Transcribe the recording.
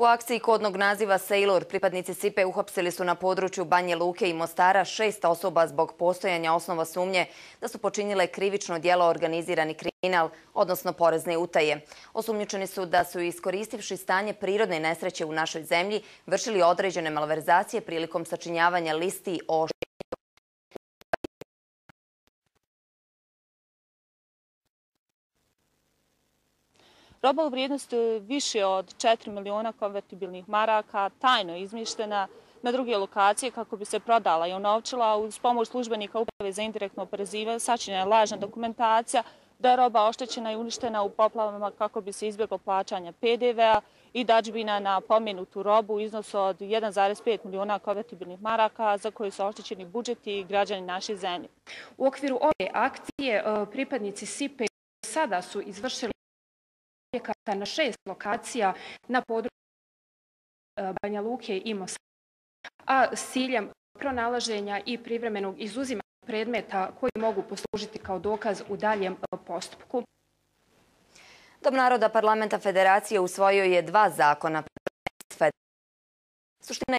U akciji kodnog naziva Sailor pripadnici SIPE uhopsili su na području Banje Luke i Mostara šest osoba zbog postojanja osnova sumnje da su počinjile krivično dijelo organizirani kriminal, odnosno porezne utaje. Osumnjučeni su da su iskoristivši stanje prirodne nesreće u našoj zemlji vršili određene malverzacije prilikom sačinjavanja listi o Roba u vrijednosti više od 4 miliona konvertibilnih maraka tajno izmištena na druge lokacije kako bi se prodala i unovčila uz pomoć službenika uprave za indirektno oporezivanje sačinjena lažna dokumentacija da je roba oštećena i uništena u poplavama kako bi se izbjeglo plaćanja PDV-a i dađbina na pomenutu robu u iznosu od 1,5 miliona konvertibilnih maraka za koje su oštećeni budžeti i građani naše zemlje. U okviru ove akcije e, pripadnici SIPE p-a p-a sada su izvršili objekata na šest lokacija na području e, Banja Luke i Mosada, a s ciljem pronalaženja i privremenog izuzima predmeta koji mogu poslužiti kao dokaz u daljem e, postupku. Dom naroda parlamenta federacije usvojio je dva zakona. Suština